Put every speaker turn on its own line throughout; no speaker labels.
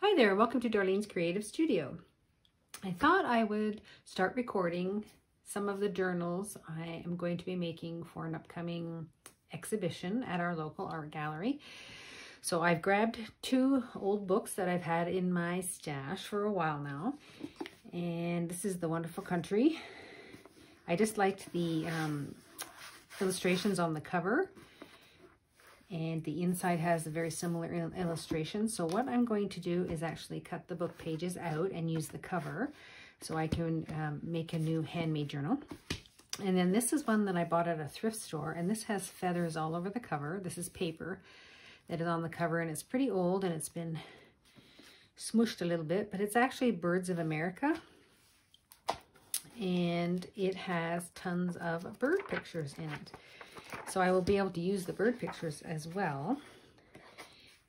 Hi there, welcome to Darlene's Creative Studio. I thought I would start recording some of the journals I am going to be making for an upcoming exhibition at our local art gallery. So I've grabbed two old books that I've had in my stash for a while now. And this is The Wonderful Country. I just liked the um, illustrations on the cover and the inside has a very similar illustration. So what I'm going to do is actually cut the book pages out and use the cover so I can um, make a new handmade journal. And then this is one that I bought at a thrift store and this has feathers all over the cover. This is paper that is on the cover and it's pretty old and it's been smooshed a little bit, but it's actually Birds of America. And it has tons of bird pictures in it. So I will be able to use the bird pictures as well.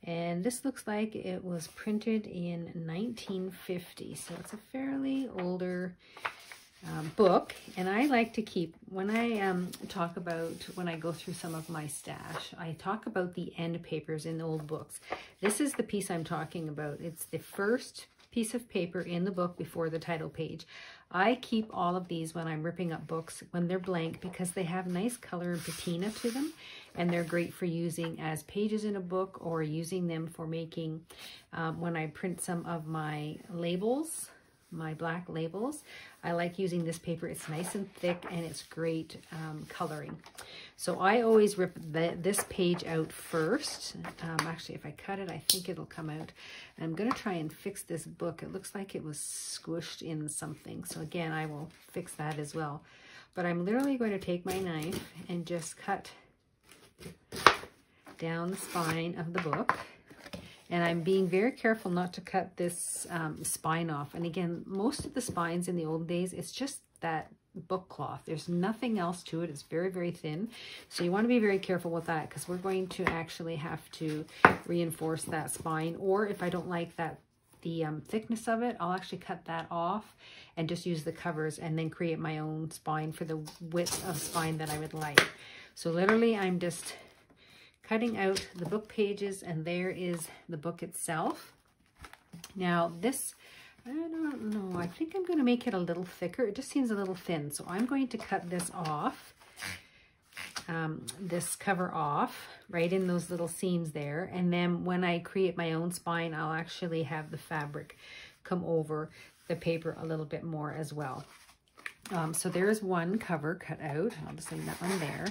And this looks like it was printed in 1950. So it's a fairly older um, book. And I like to keep, when I um, talk about, when I go through some of my stash, I talk about the end papers in the old books. This is the piece I'm talking about. It's the first piece of paper in the book before the title page. I keep all of these when I'm ripping up books when they're blank because they have nice color and patina to them and they're great for using as pages in a book or using them for making um, when I print some of my labels my black labels. I like using this paper. It's nice and thick and it's great um, coloring. So I always rip the, this page out first. Um, actually, if I cut it, I think it'll come out. And I'm going to try and fix this book. It looks like it was squished in something. So again, I will fix that as well. But I'm literally going to take my knife and just cut down the spine of the book. And I'm being very careful not to cut this um, spine off. And again, most of the spines in the old days, it's just that book cloth. There's nothing else to it. It's very, very thin. So you want to be very careful with that because we're going to actually have to reinforce that spine. Or if I don't like that the um, thickness of it, I'll actually cut that off and just use the covers and then create my own spine for the width of spine that I would like. So literally I'm just cutting out the book pages and there is the book itself. Now this, I don't know, I think I'm going to make it a little thicker. It just seems a little thin. So I'm going to cut this off, um, this cover off, right in those little seams there. And then when I create my own spine, I'll actually have the fabric come over the paper a little bit more as well. Um, so there's one cover cut out. I'll just leave that one there.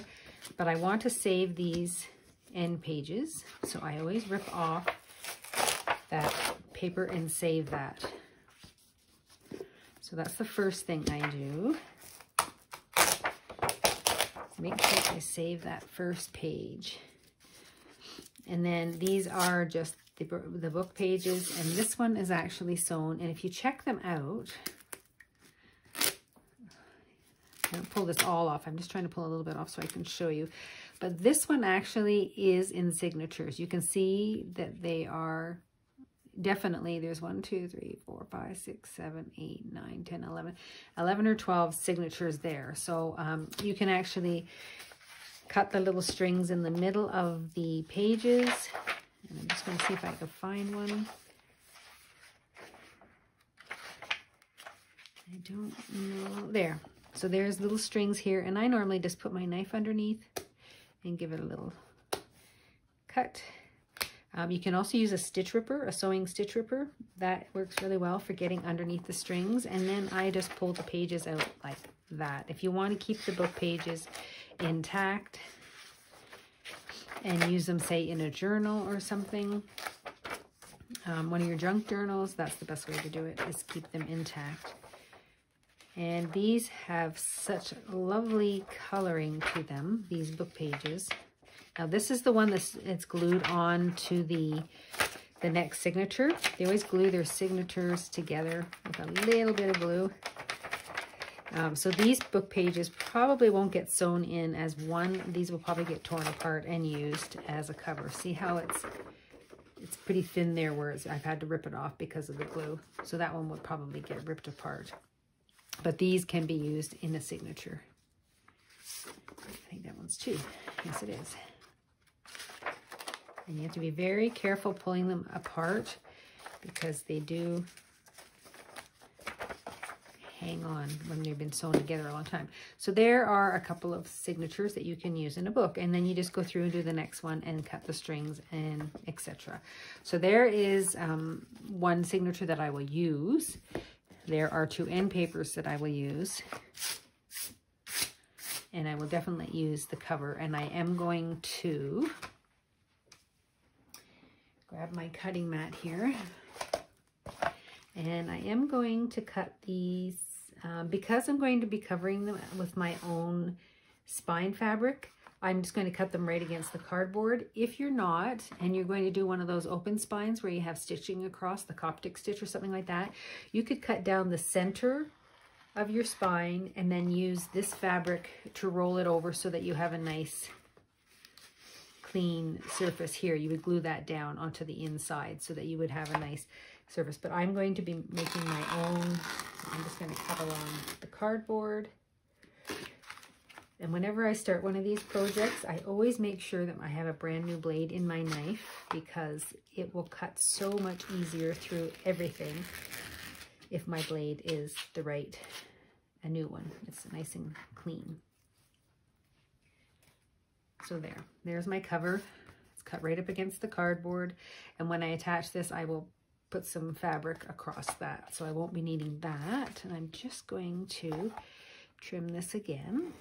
But I want to save these end pages. So I always rip off that paper and save that. So that's the first thing I do. Make sure I save that first page. And then these are just the, the book pages. And this one is actually sewn. And if you check them out, I pull this all off. I'm just trying to pull a little bit off so I can show you. But this one actually is in signatures. You can see that they are definitely, there's 1, 2, 3, 4, 5, 6, 7, 8, 9, 10, 11, 11 or 12 signatures there. So um, you can actually cut the little strings in the middle of the pages. And I'm just going to see if I can find one. I don't know. There. So there's little strings here. And I normally just put my knife underneath and give it a little cut. Um, you can also use a stitch ripper, a sewing stitch ripper. That works really well for getting underneath the strings. And then I just pull the pages out like that. If you want to keep the book pages intact and use them, say, in a journal or something, um, one of your junk journals, that's the best way to do it, is keep them intact. And these have such lovely coloring to them, these book pages. Now this is the one that's it's glued on to the, the next signature. They always glue their signatures together with a little bit of glue. Um, so these book pages probably won't get sewn in as one. These will probably get torn apart and used as a cover. See how it's it's pretty thin there where I've had to rip it off because of the glue. So that one would probably get ripped apart. But these can be used in a signature. I think that one's too. Yes, it is. And you have to be very careful pulling them apart because they do hang on when they've been sewn together a long time. So there are a couple of signatures that you can use in a book and then you just go through and do the next one and cut the strings and etc. So there is um, one signature that I will use. There are two end papers that I will use. And I will definitely use the cover. And I am going to grab my cutting mat here. And I am going to cut these um, because I'm going to be covering them with my own spine fabric, I'm just going to cut them right against the cardboard. If you're not, and you're going to do one of those open spines where you have stitching across, the Coptic stitch or something like that, you could cut down the center of your spine and then use this fabric to roll it over so that you have a nice clean surface here. You would glue that down onto the inside so that you would have a nice surface. But I'm going to be making my own I'm just going to cut along the cardboard. And whenever I start one of these projects, I always make sure that I have a brand new blade in my knife because it will cut so much easier through everything if my blade is the right, a new one. It's nice and clean. So there, there's my cover. It's cut right up against the cardboard. And when I attach this, I will put some fabric across that. So I won't be needing that. And I'm just going to trim this again.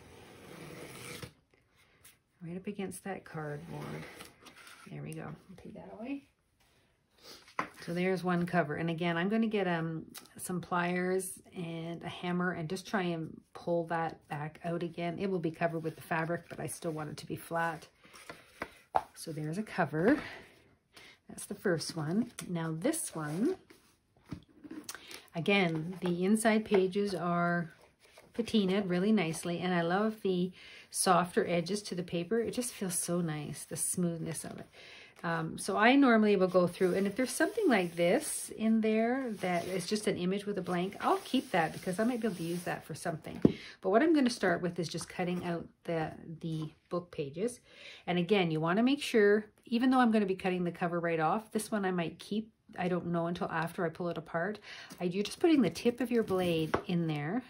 Right up against that cardboard. There we go. take that away. So there's one cover. And again, I'm going to get um, some pliers and a hammer and just try and pull that back out again. It will be covered with the fabric, but I still want it to be flat. So there's a cover. That's the first one. Now this one, again, the inside pages are patinaed really nicely, and I love the softer edges to the paper. It just feels so nice, the smoothness of it. Um, so I normally will go through, and if there's something like this in there that is just an image with a blank, I'll keep that because I might be able to use that for something. But what I'm going to start with is just cutting out the, the book pages. And again, you want to make sure, even though I'm going to be cutting the cover right off, this one I might keep. I don't know until after I pull it apart. I, you're just putting the tip of your blade in there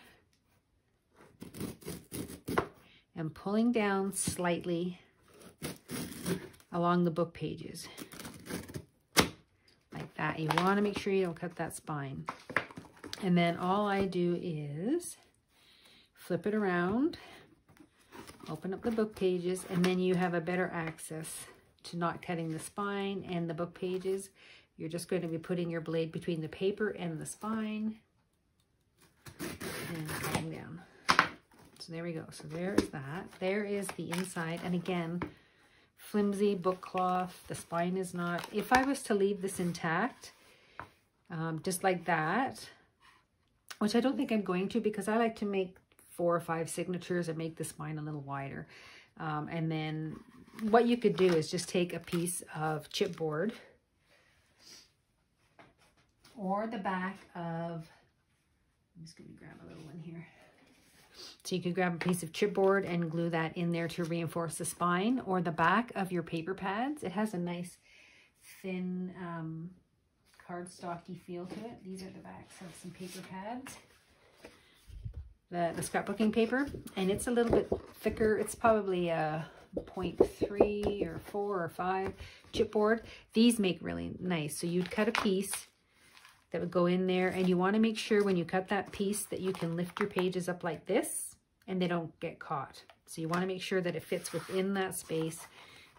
and pulling down slightly along the book pages. Like that. You want to make sure you don't cut that spine. And then all I do is flip it around, open up the book pages, and then you have a better access to not cutting the spine and the book pages. You're just going to be putting your blade between the paper and the spine and cutting down. So there we go. So there is that. There is the inside. And again, flimsy book cloth. The spine is not. If I was to leave this intact, um, just like that, which I don't think I'm going to because I like to make four or five signatures and make the spine a little wider. Um, and then what you could do is just take a piece of chipboard or the back of, I'm just going to grab a little one here. So you could grab a piece of chipboard and glue that in there to reinforce the spine or the back of your paper pads. It has a nice thin um, cardstocky feel to it. These are the backs of some paper pads. The, the scrapbooking paper. And it's a little bit thicker. It's probably a 0.3 or 4 or 5 chipboard. These make really nice. So you'd cut a piece that would go in there. And you want to make sure when you cut that piece that you can lift your pages up like this and they don't get caught. So you want to make sure that it fits within that space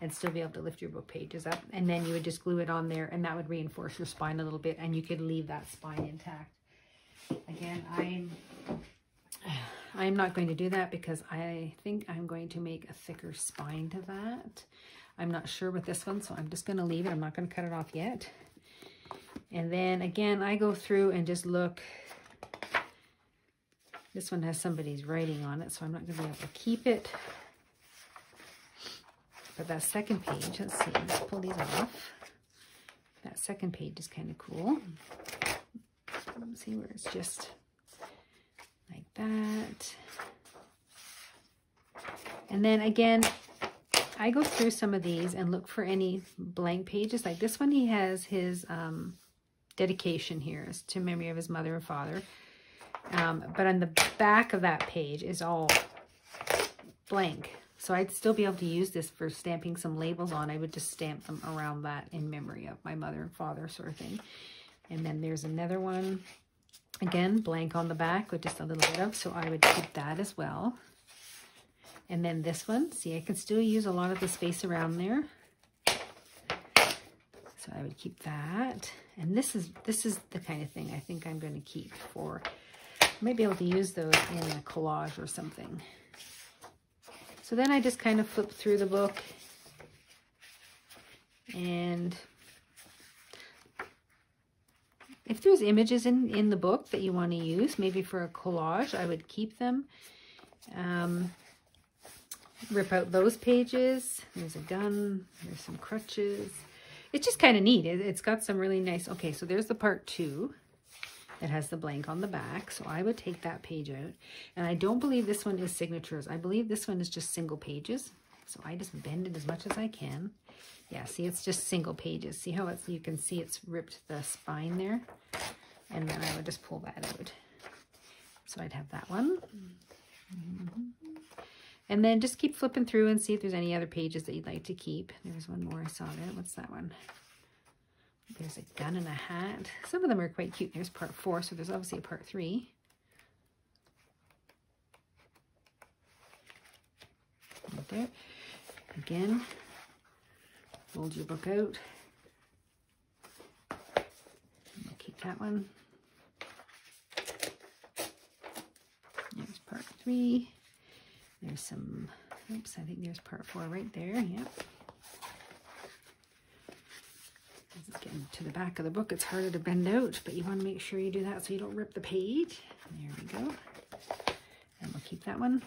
and still be able to lift your book pages up. And then you would just glue it on there and that would reinforce your spine a little bit and you could leave that spine intact. Again, I'm, I'm not going to do that because I think I'm going to make a thicker spine to that. I'm not sure with this one, so I'm just going to leave it. I'm not going to cut it off yet. And then again, I go through and just look this one has somebody's writing on it, so I'm not going to be able to keep it. But that second page, let's see, let's pull these off. That second page is kind of cool. Let's see where it's just like that. And then again, I go through some of these and look for any blank pages. Like this one, he has his um, dedication here is to memory of his mother and father. Um, but on the back of that page is all blank. So I'd still be able to use this for stamping some labels on. I would just stamp them around that in memory of my mother and father sort of thing. And then there's another one, again, blank on the back with just a little bit of, so I would keep that as well. And then this one, see, I can still use a lot of the space around there. So I would keep that. And this is this is the kind of thing I think I'm going to keep for, I might be able to use those in a collage or something. So then I just kind of flip through the book and if there's images in, in the book that you want to use, maybe for a collage, I would keep them. Um, rip out those pages. There's a gun. There's some crutches. It's just kind of neat. It, has got some really nice... Okay, so there's the part two. It has the blank on the back. So I would take that page out. And I don't believe this one is signatures. I believe this one is just single pages. So I just bend it as much as I can. Yeah, see, it's just single pages. See how it's, you can see it's ripped the spine there? And then I would just pull that out. So I'd have that one. Mm -hmm. And then just keep flipping through and see if there's any other pages that you'd like to keep. There's one more I saw there. What's that one? There's a gun and a hat. Some of them are quite cute. There's part four, so there's obviously a part three. Right there. Again, fold your book out. Keep that one. There's part three. There's some, oops, I think there's part four right there. Yep. Getting to the back of the book, it's harder to bend out, but you want to make sure you do that so you don't rip the page. There we go. And we'll keep that one.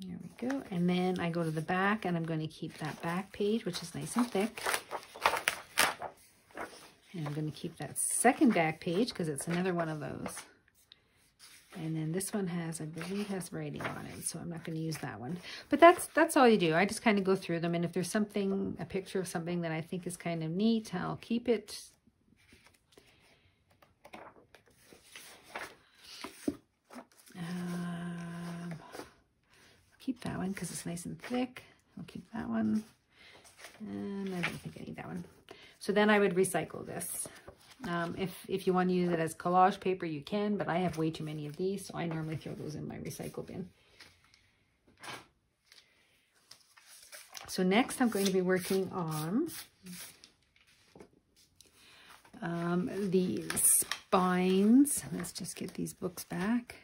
There we go. And then I go to the back and I'm going to keep that back page, which is nice and thick. And I'm going to keep that second back page because it's another one of those. And then this one has, I believe, has writing on it, so I'm not going to use that one. But that's that's all you do. I just kind of go through them, and if there's something, a picture of something that I think is kind of neat, I'll keep it. Um, keep that one because it's nice and thick. I'll keep that one. And I don't think I need that one. So then I would recycle this. Um, if, if you want to use it as collage paper, you can, but I have way too many of these, so I normally throw those in my recycle bin. So next I'm going to be working on um, the spines. Let's just get these books back.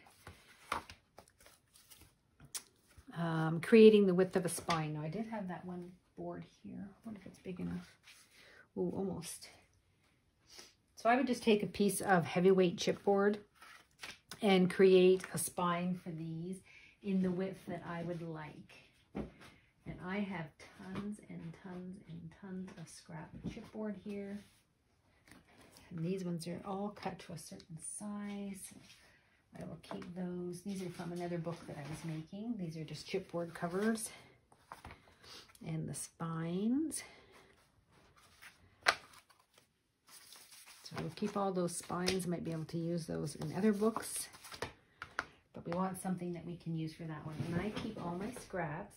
Um, creating the width of a spine. Now I did have that one board here. I wonder if it's big enough. Oh, almost. So I would just take a piece of heavyweight chipboard and create a spine for these in the width that I would like. And I have tons and tons and tons of scrap chipboard here. And these ones are all cut to a certain size. I will keep those. These are from another book that I was making. These are just chipboard covers. And the spines. We'll keep all those spines. Might be able to use those in other books. But we want something that we can use for that one. And I keep all my scraps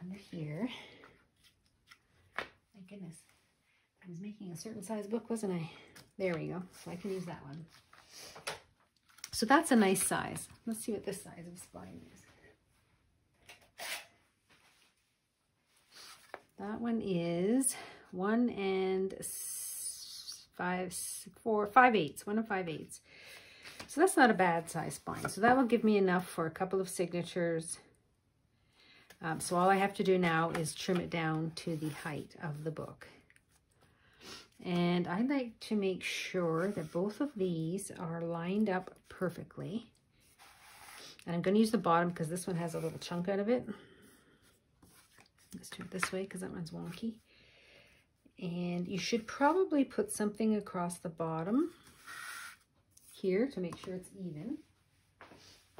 under here. My goodness. I was making a certain size book, wasn't I? There we go. So I can use that one. So that's a nice size. Let's see what this size of spine is. That one is one and five, four, five eighths, one and five eighths. So that's not a bad size spine. So that will give me enough for a couple of signatures. Um, so all I have to do now is trim it down to the height of the book. And I like to make sure that both of these are lined up perfectly. And I'm going to use the bottom because this one has a little chunk out of it. Let's do it this way because that one's wonky. And you should probably put something across the bottom here to make sure it's even.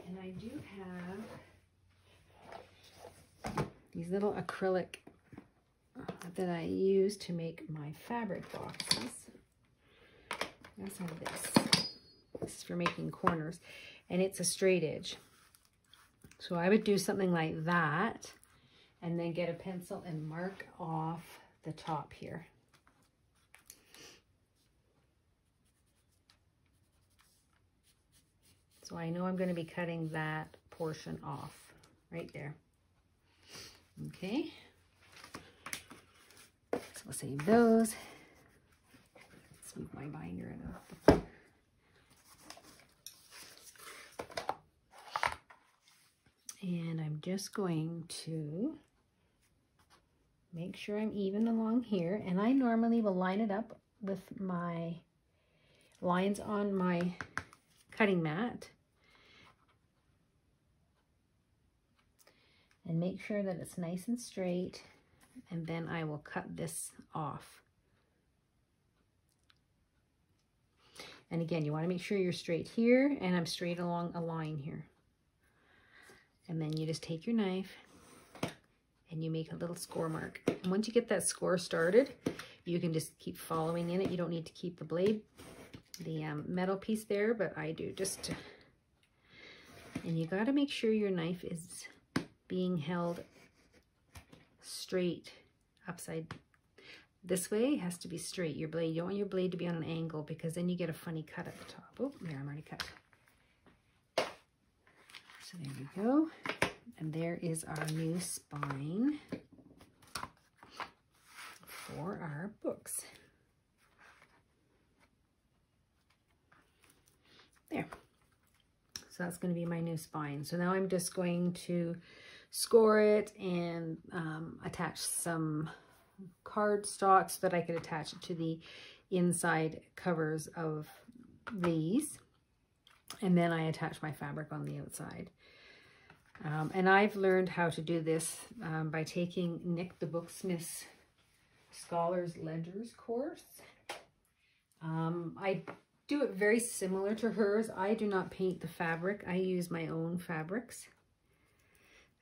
And I do have these little acrylic uh, that I use to make my fabric boxes. Let's have this. This is for making corners. And it's a straight edge. So I would do something like that and then get a pencil and mark off the top here. So I know I'm going to be cutting that portion off right there. Okay. So we'll save those. Let's move my binder in. And I'm just going to make sure I'm even along here. And I normally will line it up with my lines on my cutting mat. And make sure that it's nice and straight. And then I will cut this off. And again, you want to make sure you're straight here and I'm straight along a line here. And then you just take your knife and you make a little score mark. And once you get that score started, you can just keep following in it. You don't need to keep the blade, the um, metal piece there, but I do just to, and you got to make sure your knife is being held straight upside this way has to be straight your blade you don't want your blade to be on an angle because then you get a funny cut at the top oh there i'm already cut so there we go. And there is our new spine for our books. There. So that's going to be my new spine. So now I'm just going to score it and um, attach some card stock so that I could attach it to the inside covers of these. And then I attach my fabric on the outside. Um, and I've learned how to do this um, by taking Nik the Booksmith's Scholars Ledgers course. Um, I do it very similar to hers. I do not paint the fabric. I use my own fabrics.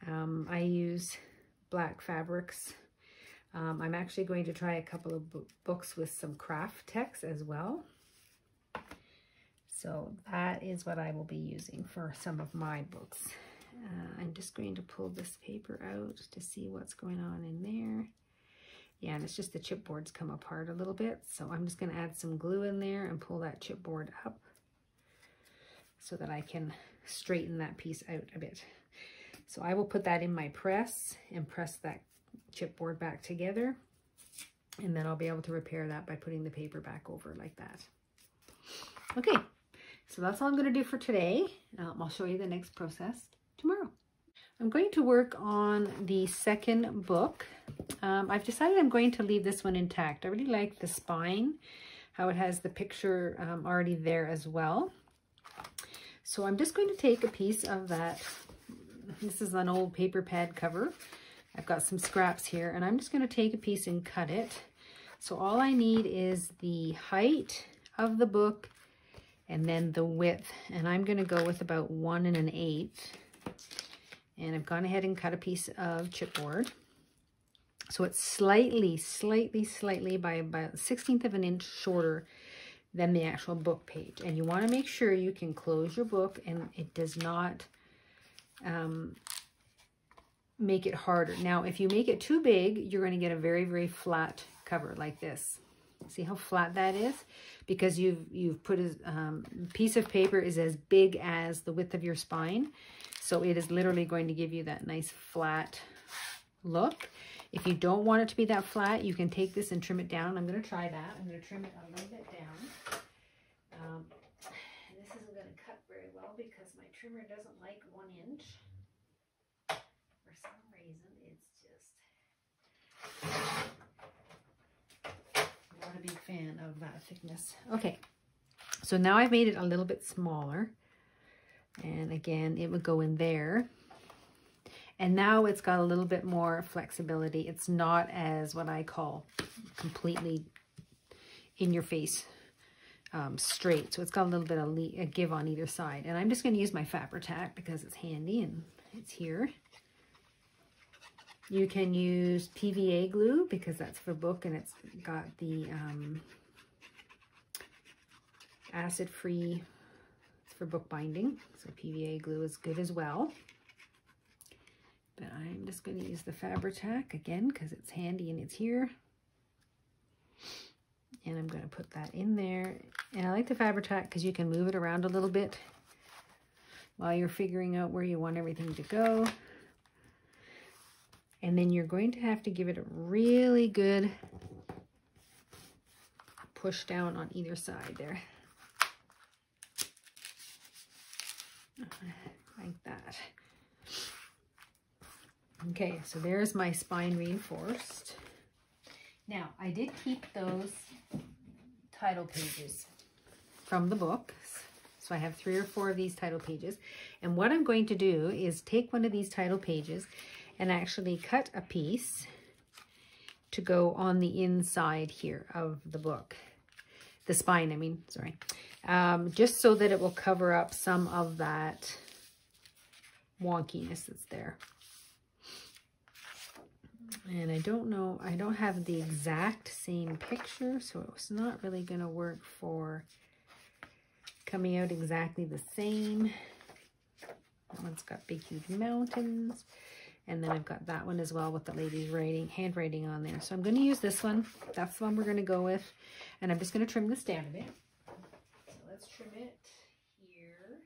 Um, I use black fabrics. Um, I'm actually going to try a couple of books with some kraft-tex as well. So that is what I will be using for some of my books. Uh, I'm just going to pull this paper out to see what's going on in there. Yeah, and it's just the chipboards come apart a little bit. So I'm just going to add some glue in there and pull that chipboard up so that I can straighten that piece out a bit. So I will put that in my press and press that chipboard back together. And then I'll be able to repair that by putting the paper back over like that. Okay, so that's all I'm going to do for today. Um, I'll show you the next process tomorrow. I'm going to work on the second book. Um, I've decided I'm going to leave this one intact. I really like the spine, how it has the picture um, already there as well. So I'm just going to take a piece of that. This is an old paper pad cover. I've got some scraps here and I'm just going to take a piece and cut it. So all I need is the height of the book and then the width. And I'm going to go with about one and an eighth. And I've gone ahead and cut a piece of chipboard. So it's slightly, slightly, slightly by about 16th of an inch shorter than the actual book page. And you want to make sure you can close your book and it does not um, make it harder. Now, if you make it too big, you're going to get a very, very flat cover like this. See how flat that is? Because you've you've put a um, piece of paper is as big as the width of your spine. So it is literally going to give you that nice flat look. If you don't want it to be that flat, you can take this and trim it down. I'm going to try that. I'm going to trim it a little bit down. Um, this isn't going to cut very well because my trimmer doesn't like one inch. For some reason, it's just not a big fan of that thickness. Okay, so now I've made it a little bit smaller. And again, it would go in there. And now it's got a little bit more flexibility. It's not as what I call completely in your face um, straight. So it's got a little bit of a give on either side. And I'm just going to use my Fabri-Tac because it's handy and it's here. You can use PVA glue because that's for book and it's got the um, acid-free, for book binding. So PVA glue is good as well. But I'm just going to use the Fabri-Tac again because it's handy and it's here. And I'm going to put that in there. And I like the Fabri-Tac because you can move it around a little bit while you're figuring out where you want everything to go. And then you're going to have to give it a really good push down on either side there. Like that. Okay, so there's my spine reinforced. Now, I did keep those title pages from the book. So I have three or four of these title pages. And what I'm going to do is take one of these title pages and actually cut a piece to go on the inside here of the book. The spine, I mean, sorry. Um, just so that it will cover up some of that wonkiness that's there. And I don't know, I don't have the exact same picture, so it's not really going to work for coming out exactly the same. That one's got big, huge mountains. And then I've got that one as well with the lady's writing, handwriting on there. So I'm going to use this one. That's the one we're going to go with. And I'm just going to trim this down a bit. So let's trim it here.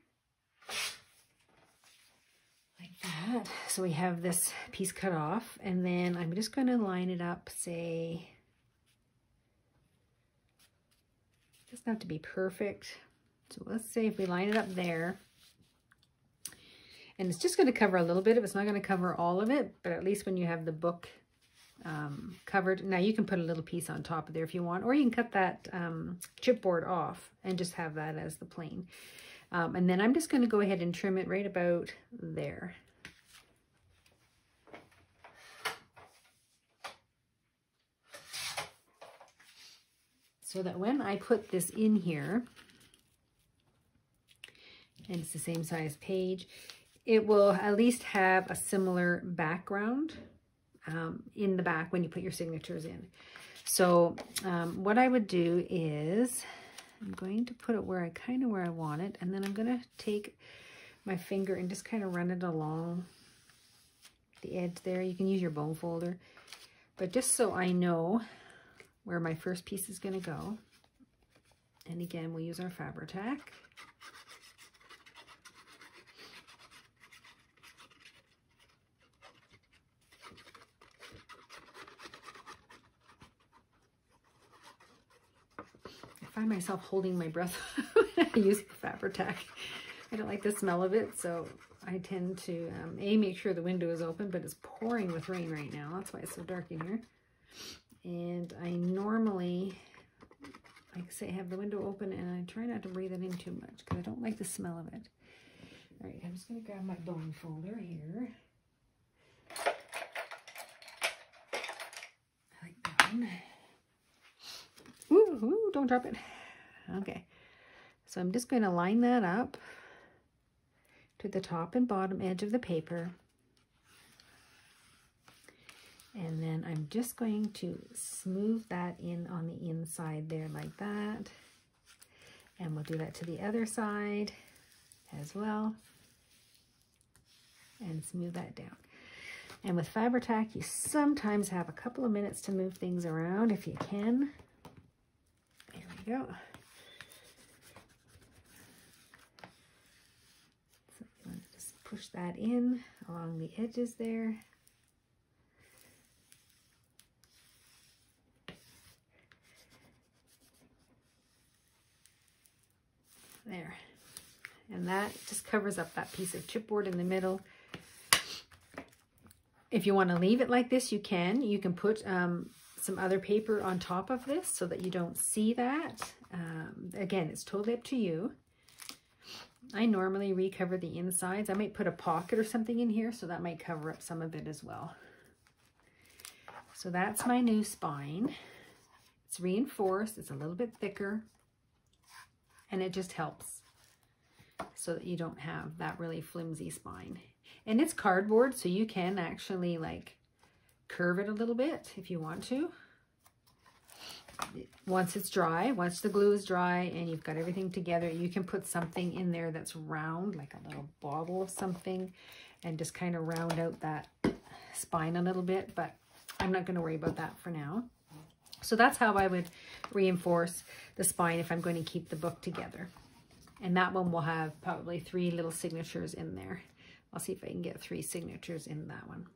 Like that. So we have this piece cut off. And then I'm just going to line it up, say, doesn't have to be perfect. So let's say if we line it up there, and it's just going to cover a little bit of It's not going to cover all of it, but at least when you have the book um, covered. Now you can put a little piece on top of there if you want, or you can cut that um, chipboard off and just have that as the plane. Um, and then I'm just going to go ahead and trim it right about there. So that when I put this in here, and it's the same size page, it will at least have a similar background um, in the back when you put your signatures in. So um, what I would do is I'm going to put it where I kind of where I want it. And then I'm going to take my finger and just kind of run it along the edge there. You can use your bone folder. But just so I know where my first piece is going to go. And again, we'll use our Fabri-Tac. Find myself holding my breath when I use the Fabri-Tac. I don't like the smell of it, so I tend to, um, A, make sure the window is open, but it's pouring with rain right now. That's why it's so dark in here. And I normally, like I say, have the window open and I try not to breathe it in too much because I don't like the smell of it. All right, I'm just going to grab my bone folder here. I like that one. Ooh, don't drop it. Okay. So I'm just going to line that up to the top and bottom edge of the paper. And then I'm just going to smooth that in on the inside there like that. And we'll do that to the other side as well. And smooth that down. And with Fabri-Tac, you sometimes have a couple of minutes to move things around if you can go. So you want to just push that in along the edges there. There. And that just covers up that piece of chipboard in the middle. If you want to leave it like this, you can. You can put um, some other paper on top of this so that you don't see that. Um, again, it's totally up to you. I normally recover the insides. I might put a pocket or something in here, so that might cover up some of it as well. So that's my new spine. It's reinforced. It's a little bit thicker. And it just helps so that you don't have that really flimsy spine. And it's cardboard, so you can actually like curve it a little bit if you want to. Once it's dry, once the glue is dry and you've got everything together, you can put something in there that's round, like a little bottle of something, and just kind of round out that spine a little bit, but I'm not going to worry about that for now. So that's how I would reinforce the spine if I'm going to keep the book together. And that one will have probably three little signatures in there. I'll see if I can get three signatures in that one.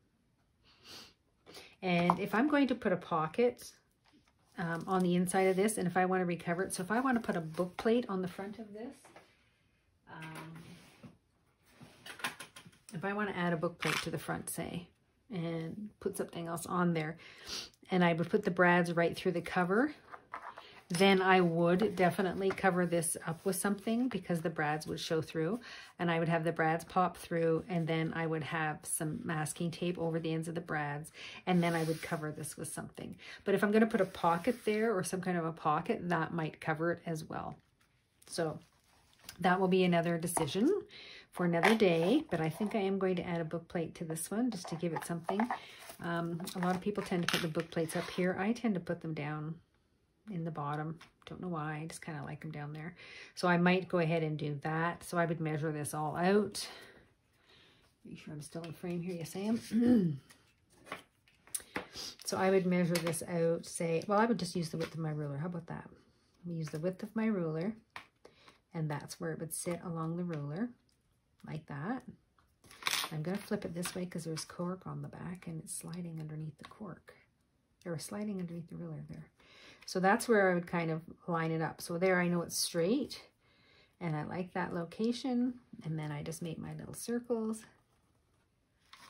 And if I'm going to put a pocket um, on the inside of this, and if I want to recover it, so if I want to put a book plate on the front of this, um, if I want to add a book plate to the front, say, and put something else on there, and I would put the brads right through the cover, then I would definitely cover this up with something because the brads would show through and I would have the brads pop through and then I would have some masking tape over the ends of the brads and then I would cover this with something. But if I'm going to put a pocket there or some kind of a pocket, that might cover it as well. So that will be another decision for another day, but I think I am going to add a book plate to this one just to give it something. Um, a lot of people tend to put the book plates up here. I tend to put them down in the bottom. Don't know why, I just kind of like them down there. So I might go ahead and do that. So I would measure this all out. Make sure I'm still in frame here. Yes, I am. so I would measure this out, say, well, I would just use the width of my ruler. How about that? use the width of my ruler, and that's where it would sit along the ruler, like that. I'm going to flip it this way because there's cork on the back, and it's sliding underneath the cork, or sliding underneath the ruler there. So that's where I would kind of line it up. So there I know it's straight and I like that location. And then I just make my little circles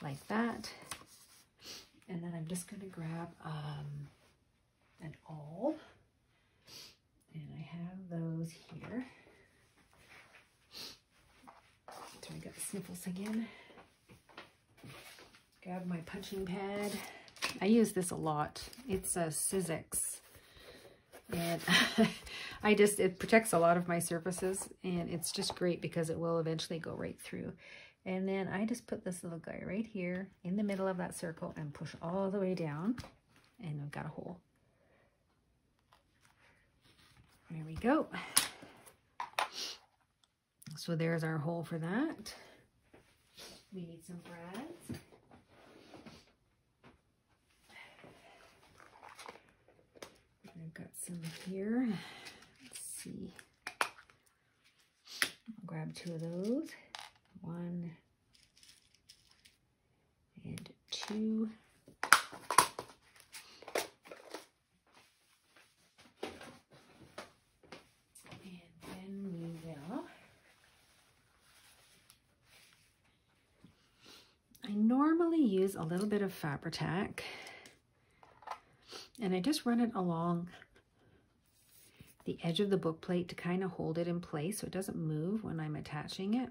like that. And then I'm just going to grab um, an awl. And I have those here. So I got the sniffles again. Grab my punching pad. I use this a lot. It's a Sizzix and I just, it protects a lot of my surfaces and it's just great because it will eventually go right through. And then I just put this little guy right here in the middle of that circle and push all the way down and I've got a hole. There we go. So there's our hole for that. We need some brads. I've got some here. Let's see. I'll grab two of those. One and two. I normally use a little bit of Fabri-Tac and I just run it along the edge of the book plate to kind of hold it in place so it doesn't move when I'm attaching it.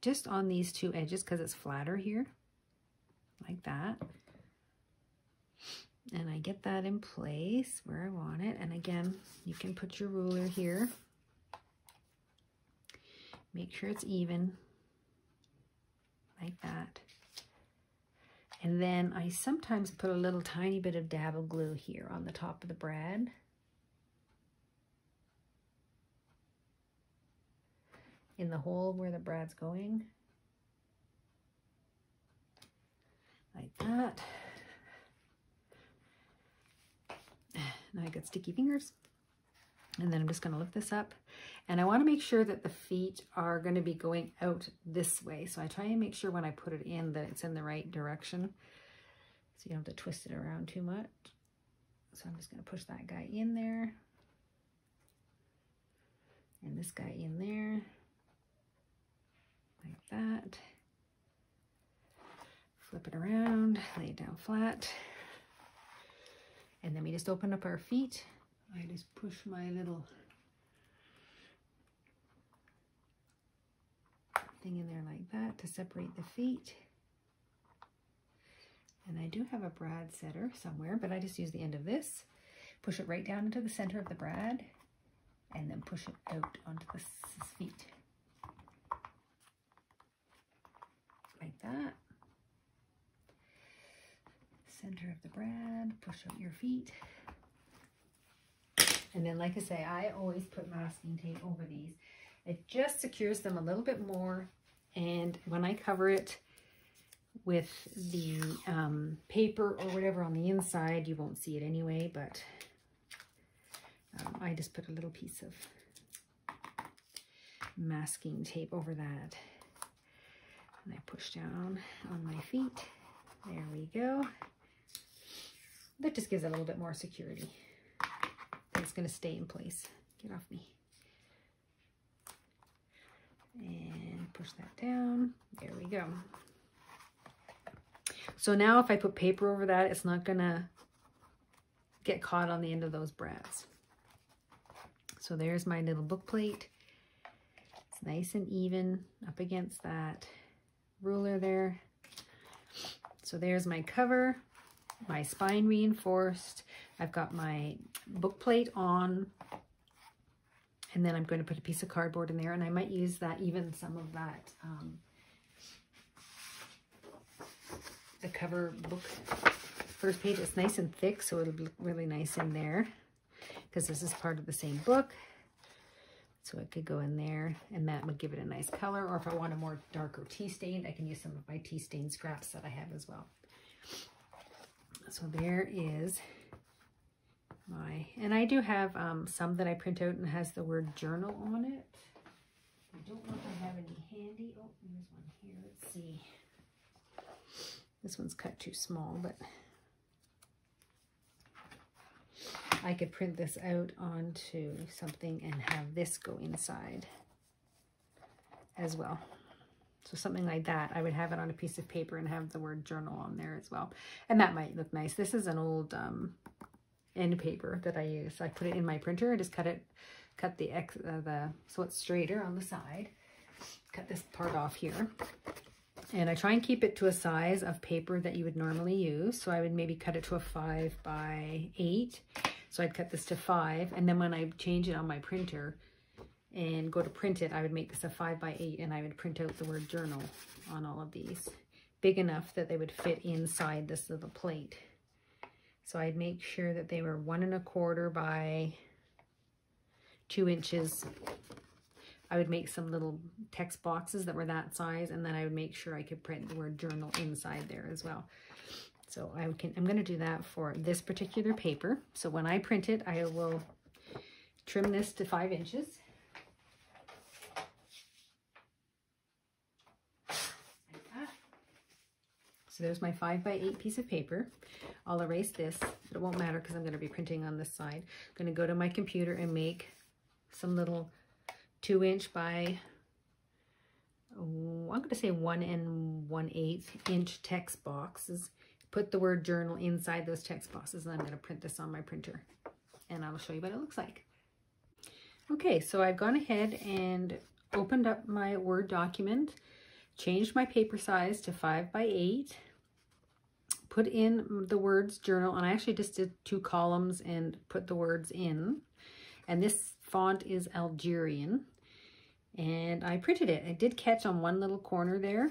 Just on these two edges because it's flatter here, like that. And I get that in place where I want it. And again, you can put your ruler here. Make sure it's even, like that. And then I sometimes put a little tiny bit of dab of glue here on the top of the brad. In the hole where the brad's going. Like that. Now I got sticky fingers. And then I'm just to lift this up. And I want to make sure that the feet are going to be going out this way. So I try and make sure when I put it in that it's in the right direction. So you don't have to twist it around too much. So I'm just going to push that guy in there. And this guy in there. Like that. Flip it around, lay it down flat. And then we just open up our feet I just push my little thing in there like that to separate the feet. And I do have a brad setter somewhere, but I just use the end of this, push it right down into the center of the brad, and then push it out onto the feet. Like that. center of the brad, push out your feet. And then, like I say, I always put masking tape over these. It just secures them a little bit more. And when I cover it with the um, paper or whatever on the inside, you won't see it anyway, but um, I just put a little piece of masking tape over that. And I push down on my feet. There we go. That just gives it a little bit more security. It's going to stay in place. Get off me. And push that down. There we go. So now if I put paper over that, it's not to get caught on the end of those brads. So there's my little book plate. It's nice and even up against that ruler there. So there's my cover, my spine reinforced. I've got my book plate on. And then I'm going to put a piece of cardboard in there. And I might use that, even some of that, um, the cover book first page. It's nice and thick, so it'll be really nice in there. Because this is part of the same book. So it could go in there and that would give it a nice color. Or if I want a more darker tea stain, I can use some of my tea stain scraps that I have as well. So there is my, and I do have um, some that I print out and has the word journal on it. I don't know if I have any handy. Oh, there's one here. Let's see. This one's cut too small, but I could print this out onto something and have this go inside as well. So something like that, I would have it on a piece of paper and have the word journal on there as well. And that might look nice. This is an old um, end paper that I use. I put it in my printer. I just cut it, cut the, X, uh, the so it's straighter on the side. Cut this part off here. And I try and keep it to a size of paper that you would normally use. So I would maybe cut it to a five by eight. So I'd cut this to five. And then when I change it on my printer and go to print it, I would make this a five by eight and I would print out the word journal on all of these. Big enough that they would fit inside this little plate. So I'd make sure that they were one and a quarter by two inches. I would make some little text boxes that were that size and then I would make sure I could print the word journal inside there as well. So I can, I'm going to do that for this particular paper. So when I print it, I will trim this to five inches. So there's my five by eight piece of paper. I'll erase this, but it won't matter because I'm going to be printing on this side. I'm going to go to my computer and make some little two inch by, oh, I'm going to say one and one eighth inch text boxes put the word journal inside those text boxes and I'm going to print this on my printer and I'll show you what it looks like. Okay, so I've gone ahead and opened up my Word document, changed my paper size to 5 by 8 put in the words journal, and I actually just did two columns and put the words in. And this font is Algerian, and I printed it. I did catch on one little corner there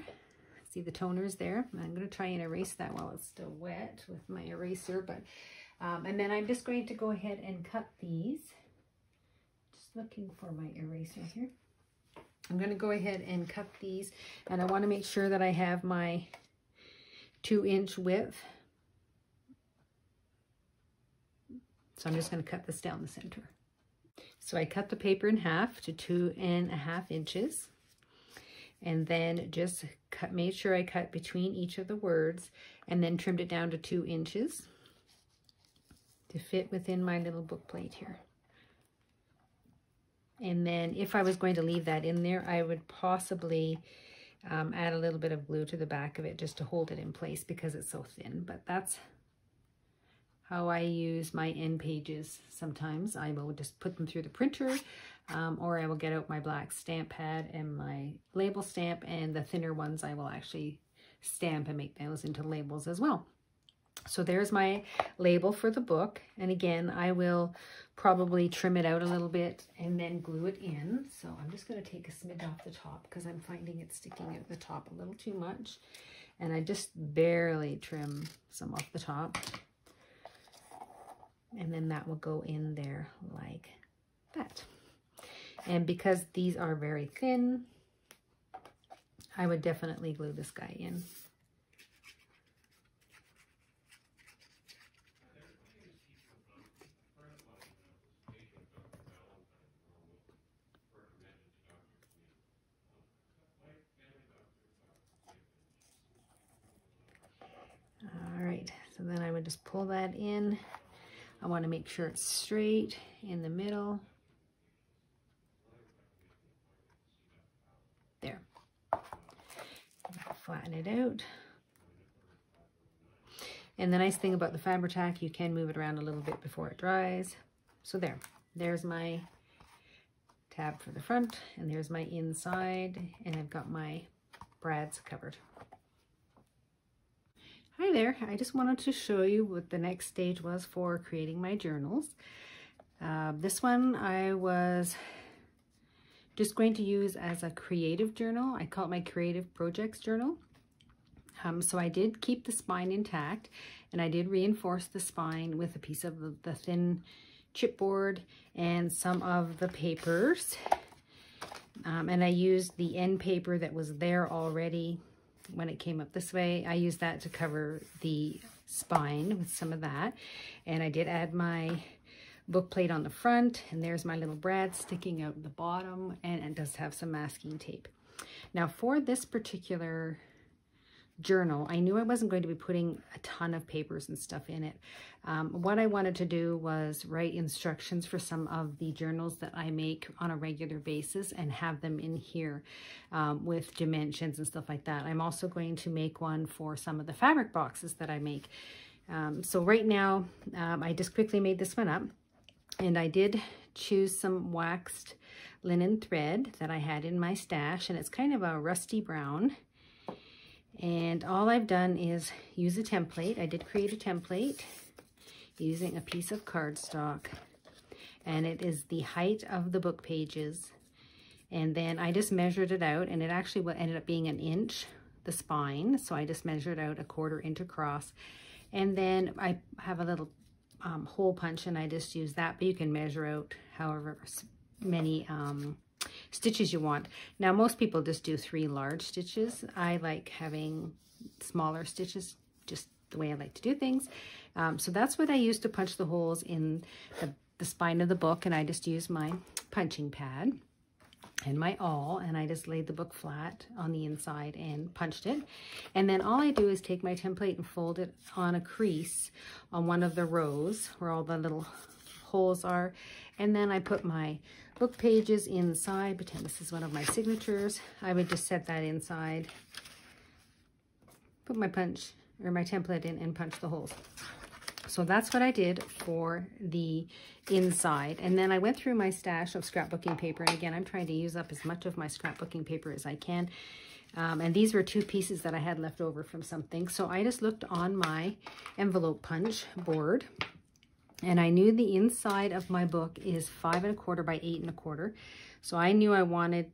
See the toners there? I'm going to try and erase that while it's still wet with my eraser. but um, And then I'm just going to go ahead and cut these. Just looking for my eraser here. I'm going to go ahead and cut these. And I want to make sure that I have my two inch width. So I'm just going to cut this down the center. So I cut the paper in half to two and a half inches and then just cut, made sure I cut between each of the words and then trimmed it down to two inches to fit within my little book plate here. And then if I was going to leave that in there, I would possibly um, add a little bit of glue to the back of it just to hold it in place because it's so thin. But that's how I use my end pages sometimes. I will just put them through the printer um, or I will get out my black stamp pad and my label stamp and the thinner ones I will actually stamp and make those into labels as well. So there's my label for the book. And again, I will probably trim it out a little bit and then glue it in. So I'm just going to take a smidge off the top because I'm finding it sticking out the top a little too much. And I just barely trim some off the top. And then that will go in there like that. And because these are very thin, I would definitely glue this guy in. All right, so then I would just pull that in. I want to make sure it's straight in the middle. There. Flatten it out. And the nice thing about the Fabri-Tac, you can move it around a little bit before it dries. So there, there's my tab for the front, and there's my inside, and I've got my brads covered. Hi there, I just wanted to show you what the next stage was for creating my journals. Uh, this one I was just going to use as a creative journal. I call it my creative projects journal. Um, so I did keep the spine intact and I did reinforce the spine with a piece of the, thin chipboard and some of the papers. Um, and I used the end paper that was there already when it came up this way. I used that to cover the spine with some of that. And I did add my book plate on the front. And there's my little brad sticking out the bottom. And it does have some masking tape. Now for this particular journal, I knew I wasn't going to be putting a ton of papers and stuff in it. Um, what I wanted to do was write instructions for some of the journals that I make on a regular basis and have them in here um, with dimensions and stuff like that. I'm also going to make one for some of the fabric boxes that I make. Um, so right now, um, I just quickly made this one up and I did choose some waxed linen thread that I had in my stash and it's kind of a rusty brown and all I've done is use a template. I did create a template using a piece of cardstock. And it is the height of the book pages. And then I just measured it out and it actually ended up being an inch, the spine. So I just measured out a quarter inch across. And then I have a little um, hole punch and I just use that, but you can measure out however many um, stitches you want. Now, most people just do three large stitches. I like having smaller stitches, just the way I like to do things. Um, so that's what I use to punch the holes in the, the spine of the book, and I just use my punching pad and my awl and I just laid the book flat on the inside and punched it and then all I do is take my template and fold it on a crease on one of the rows where all the little holes are and then I put my book pages inside. Pretend this is one of my signatures. I would just set that inside. Put my punch or my template in and punch the holes. So that's what I did for the inside. And then I went through my stash of scrapbooking paper. And again, I'm trying to use up as much of my scrapbooking paper as I can. Um, and these were two pieces that I had left over from something. So I just looked on my envelope punch board and I knew the inside of my book is five and a quarter by eight and a quarter. So I knew I wanted,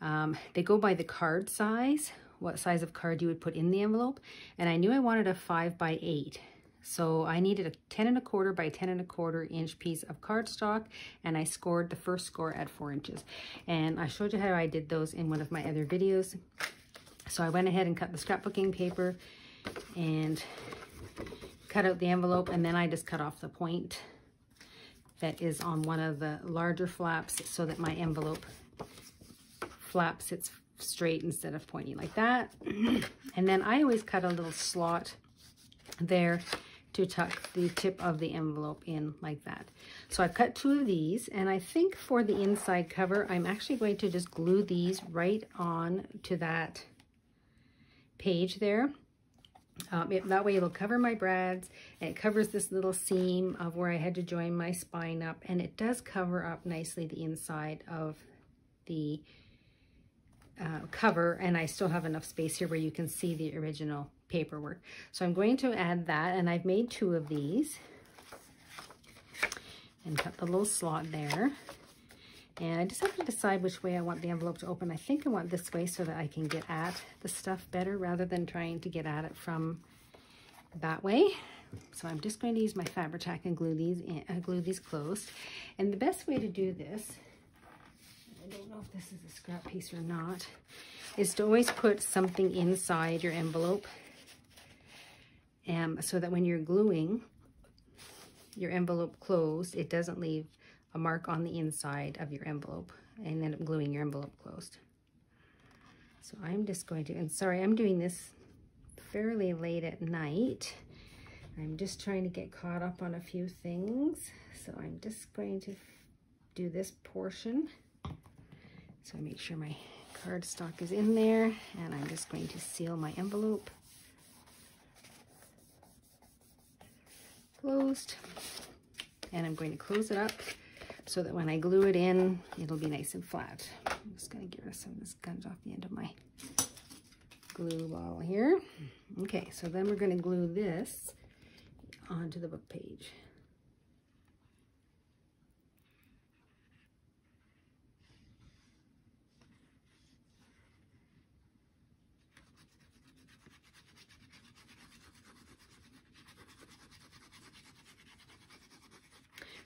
um, they go by the card size, what size of card you would put in the envelope. And I knew I wanted a five by eight. So I needed a 10 and a quarter by 10 and a quarter inch piece of cardstock and I scored the first score at four inches. And I showed you how I did those in one of my other videos. So I went ahead and cut the scrapbooking paper and cut out the envelope and then I just cut off the point that is on one of the larger flaps so that my envelope flap sits straight instead of pointing like that. and then I always cut a little slot there to tuck the tip of the envelope in like that. So I've cut two of these and I think for the inside cover, I'm actually going to just glue these right on to that page there. Um, it, that way it'll cover my brads and it covers this little seam of where I had to join my spine up and it does cover up nicely the inside of the uh, cover and I still have enough space here where you can see the original paperwork. So I'm going to add that and I've made two of these and cut the little slot there. And I just have to decide which way I want the envelope to open. I think I want this way so that I can get at the stuff better rather than trying to get at it from that way. So I'm just going to use my Fabri-Tac and glue these in, uh, glue these closed. And the best way to do this, I don't know if this is a scrap piece or not, is to always put something inside your envelope um, so that when you're gluing your envelope closed, it doesn't leave a mark on the inside of your envelope and then gluing your envelope closed. So I'm just going to, and sorry, I'm doing this fairly late at night. I'm just trying to get caught up on a few things. So I'm just going to do this portion. So I make sure my cardstock is in there and I'm just going to seal my envelope. Closed. And I'm going to close it up so that when I glue it in, it'll be nice and flat. I'm just going to get rid of some of this gunk off the end of my glue ball here. Okay, so then we're going to glue this onto the book page.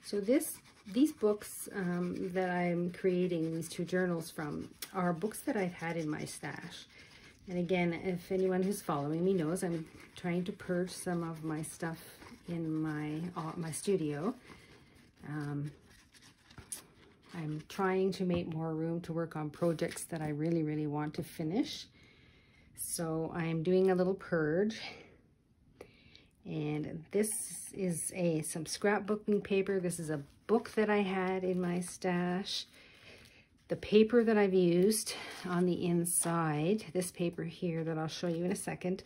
So this these books um, that I'm creating these two journals from are books that I've had in my stash. And again, if anyone who's following me knows, I'm trying to purge some of my stuff in my uh, my studio. Um, I'm trying to make more room to work on projects that I really, really want to finish. So I'm doing a little purge and this is a some scrapbooking paper. This is a book that I had in my stash. The paper that I've used on the inside, this paper here that I'll show you in a second,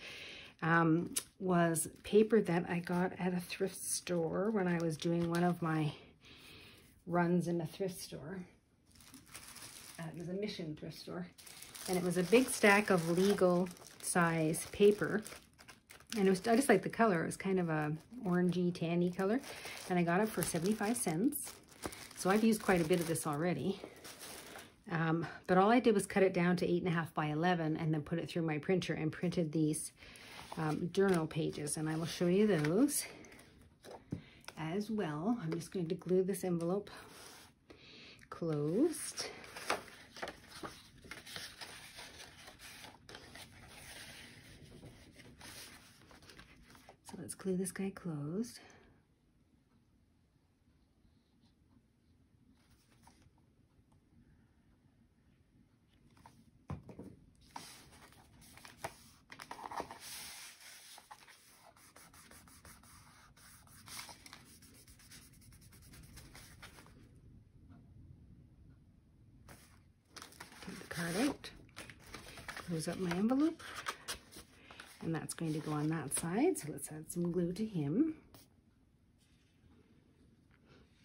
um, was paper that I got at a thrift store when I was doing one of my runs in a thrift store. Uh, it was a mission thrift store. And it was a big stack of legal size paper and it was, I just like the color. It was kind of a orangey, tanny color. And I got it for 75 cents. So I've used quite a bit of this already. Um, but all I did was cut it down to 8.5 by 11 and then put it through my printer and printed these um, journal pages. And I will show you those as well. I'm just going to glue this envelope closed. Let's glue this guy closed. Take the card out, close up my envelope. And that's going to go on that side. So let's add some glue to him.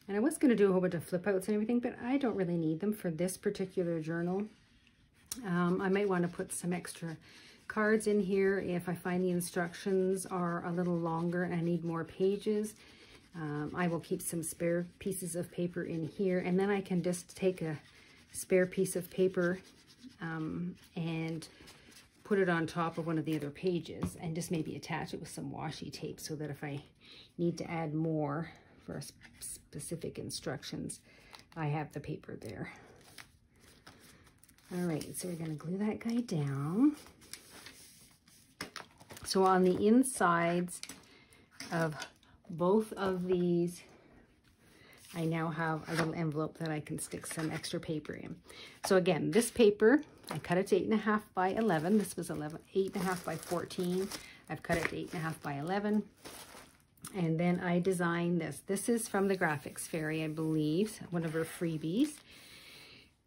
And I was going to do a whole bunch of flip outs and everything, but I don't really need them for this particular journal. Um, I might want to put some extra cards in here if I find the instructions are a little longer and I need more pages. Um, I will keep some spare pieces of paper in here and then I can just take a spare piece of paper um, and put it on top of one of the other pages and just maybe attach it with some washi tape so that if I need to add more for specific instructions, I have the paper there. All right, so we're gonna glue that guy down. So on the insides of both of these I now have a little envelope that I can stick some extra paper in. So again, this paper, I cut it to eight and a half by 11. This was 11, eight and a half by 14. I've cut it to eight and a half by 11. And then I designed this. This is from the Graphics Fairy, I believe, one of her freebies.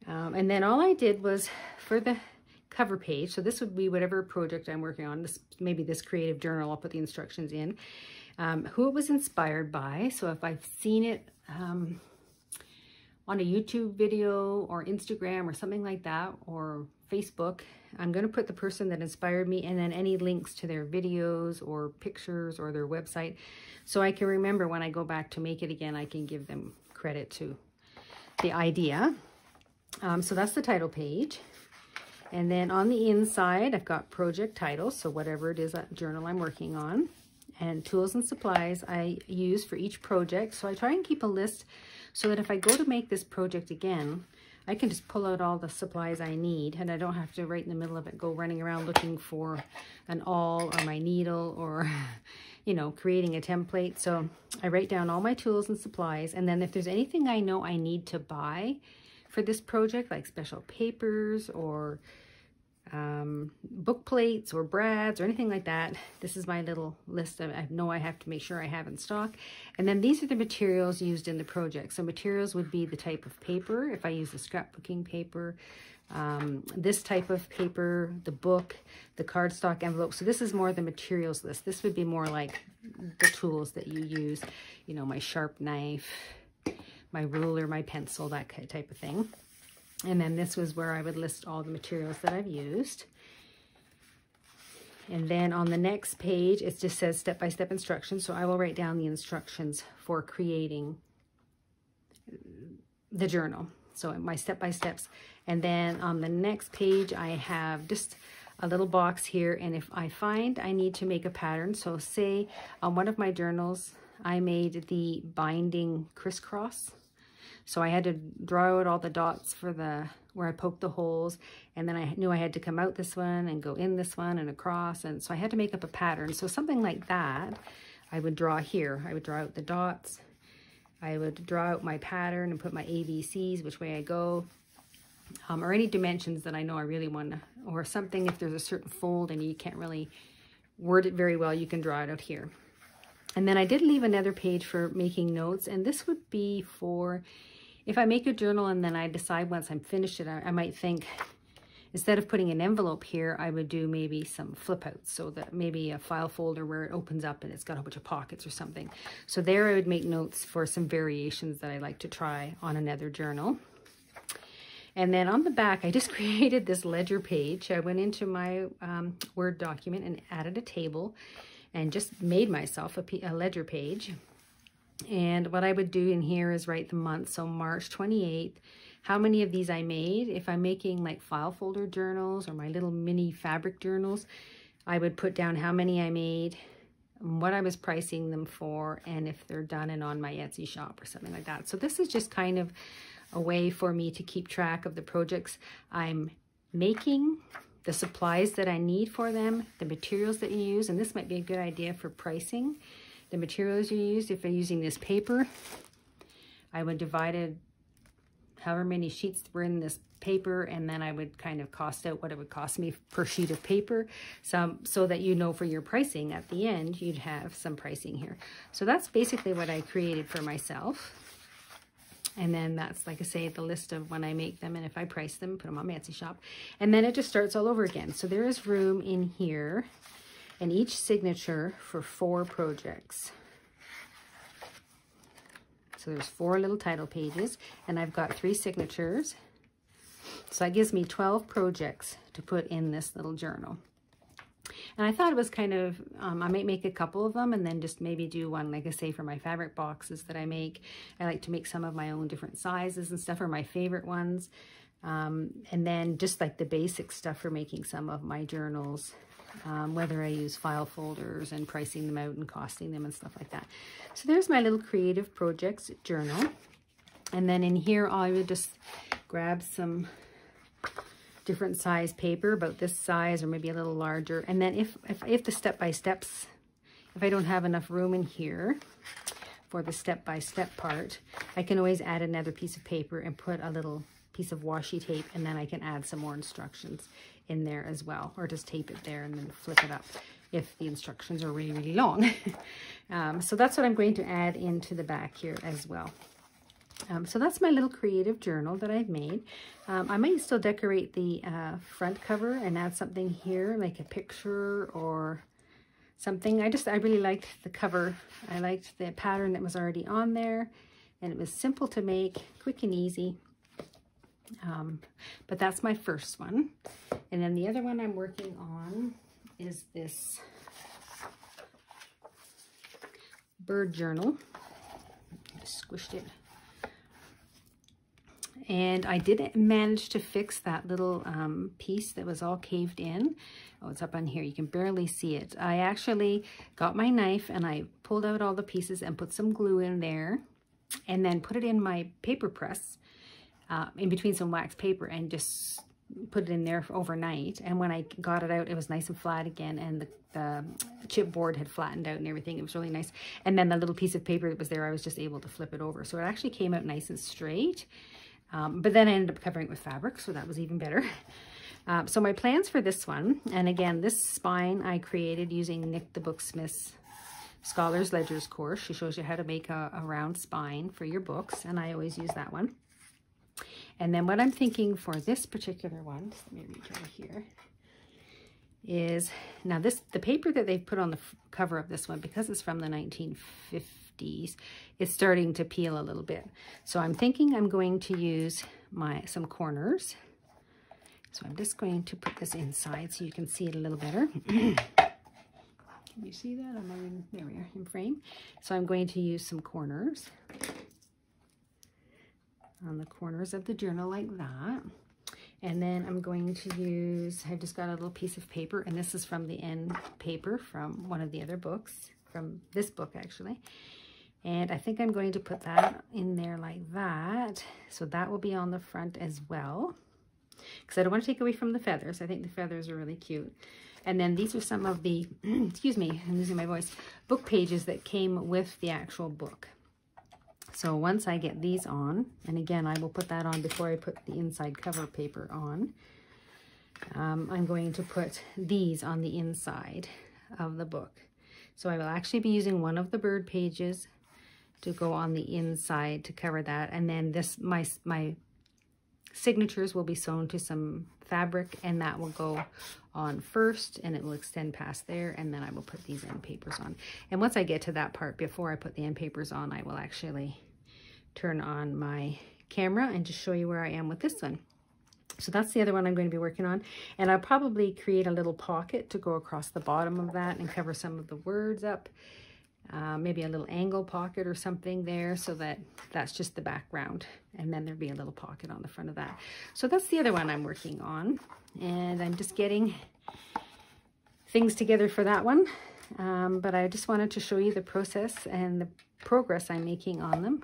Um, and then all I did was for the cover page, so this would be whatever project I'm working on, this maybe this creative journal, I'll put the instructions in, um, who it was inspired by. So if I've seen it um, on a YouTube video or Instagram or something like that, or Facebook, I'm going to put the person that inspired me and then any links to their videos or pictures or their website. So I can remember when I go back to make it again, I can give them credit to the idea. Um, so that's the title page. And then on the inside, I've got project titles, so whatever it is that journal I'm working on, and tools and supplies I use for each project. So I try and keep a list so that if I go to make this project again, I can just pull out all the supplies I need and I don't have to right in the middle of it go running around looking for an awl or my needle or, you know, creating a template. So I write down all my tools and supplies and then if there's anything I know I need to buy for this project, like special papers or um, book plates or brads or anything like that. This is my little list I know I have to make sure I have in stock. And then these are the materials used in the project. So materials would be the type of paper, if I use the scrapbooking paper, um, this type of paper, the book, the cardstock envelope. So this is more the materials list. This would be more like the tools that you use, you know, my sharp knife, my ruler, my pencil, that type of thing. And then this was where I would list all the materials that I've used. And then on the next page, it just says step-by-step -step instructions. So I will write down the instructions for creating the journal. So my step-by-steps. And then on the next page, I have just a little box here. And if I find I need to make a pattern, so say on one of my journals, I made the binding crisscross so I had to draw out all the dots for the where I poked the holes. And then I knew I had to come out this one and go in this one and across. And so I had to make up a pattern. So something like that, I would draw here. I would draw out the dots. I would draw out my pattern and put my ABCs, which way I go. Um, or any dimensions that I know I really want to, or something if there's a certain fold and you can't really word it very well, you can draw it out here. And then I did leave another page for making notes, and this would be for if I make a journal and then I decide once I'm finished it, I, I might think, instead of putting an envelope here, I would do maybe some flip outs. So that maybe a file folder where it opens up and it's got a bunch of pockets or something. So there I would make notes for some variations that I like to try on another journal. And then on the back, I just created this ledger page. I went into my um, Word document and added a table and just made myself a, a ledger page. And what I would do in here is write the month. So March 28th, how many of these I made. If I'm making like file folder journals or my little mini fabric journals, I would put down how many I made, what I was pricing them for, and if they're done and on my Etsy shop or something like that. So this is just kind of a way for me to keep track of the projects I'm making, the supplies that I need for them, the materials that you use, and this might be a good idea for pricing the materials you use. If you're using this paper, I would divide it however many sheets were in this paper and then I would kind of cost out what it would cost me per sheet of paper so, so that you know for your pricing at the end you'd have some pricing here. So that's basically what I created for myself. And then that's, like I say, the list of when I make them and if I price them, put them on Etsy shop. And then it just starts all over again. So there is room in here and each signature for four projects. So there's four little title pages, and I've got three signatures. So that gives me 12 projects to put in this little journal. And I thought it was kind of, um, I might make a couple of them and then just maybe do one, like I say, for my fabric boxes that I make. I like to make some of my own different sizes and stuff are my favorite ones. Um, and then just like the basic stuff for making some of my journals um, whether I use file folders and pricing them out and costing them and stuff like that. So there's my little creative projects journal. And then in here, I would just grab some different size paper, about this size or maybe a little larger. And then if, if, if the step-by-steps, if I don't have enough room in here for the step-by-step -step part, I can always add another piece of paper and put a little piece of washi tape and then I can add some more instructions in there as well or just tape it there and then flip it up if the instructions are really really long um, so that's what I'm going to add into the back here as well um, so that's my little creative journal that I've made. Um, I might still decorate the uh, front cover and add something here, like a picture or something. I just, I really liked the cover. I liked the pattern that was already on there and it was simple to make, quick and easy. Um, but that's my first one. And then the other one I'm working on is this bird journal. I squished it. And I did manage to fix that little um, piece that was all caved in. Oh, it's up on here. You can barely see it. I actually got my knife and I pulled out all the pieces and put some glue in there and then put it in my paper press uh, in between some wax paper and just put it in there overnight. And when I got it out, it was nice and flat again. And the, the chipboard had flattened out and everything. It was really nice. And then the little piece of paper that was there, I was just able to flip it over. So it actually came out nice and straight. Um, but then I ended up covering it with fabric, so that was even better. Um, so my plans for this one, and again, this spine I created using Nik the Booksmith's Scholars Ledgers course. She shows you how to make a, a round spine for your books, and I always use that one. And then what I'm thinking for this particular one, let me reach over here, is now this the paper that they've put on the cover of this one, because it's from the 1950s, it's starting to peel a little bit. So I'm thinking I'm going to use my some corners so I'm just going to put this inside so you can see it a little better. can you see that? Am I in, there we are, in frame. So I'm going to use some corners on the corners of the journal like that. And then I'm going to use, I've just got a little piece of paper, and this is from the end paper from one of the other books, from this book actually. And I think I'm going to put that in there like that. So that will be on the front as well because I don't want to take away from the feathers. I think the feathers are really cute. And then these are some of the, excuse me, I'm losing my voice, book pages that came with the actual book. So once I get these on, and again, I will put that on before I put the inside cover paper on, um, I'm going to put these on the inside of the book. So I will actually be using one of the bird pages to go on the inside to cover that. And then this, my, my signatures will be sewn to some fabric and that will go on first and it will extend past there and then I will put these end papers on. And once I get to that part, before I put the end papers on, I will actually turn on my camera and just show you where I am with this one. So that's the other one I'm going to be working on. And I'll probably create a little pocket to go across the bottom of that and cover some of the words up. Uh, maybe a little angle pocket or something there so that that's just the background. And then there'll be a little pocket on the front of that. So that's the other one I'm working on. And I'm just getting things together for that one. Um, but I just wanted to show you the process and the progress I'm making on them